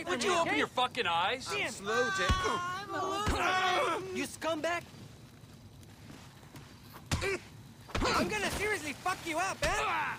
Wait, would you open your fucking eyes? I'm slow, Dick. You scumbag! I'm gonna seriously fuck you up, eh? Ah!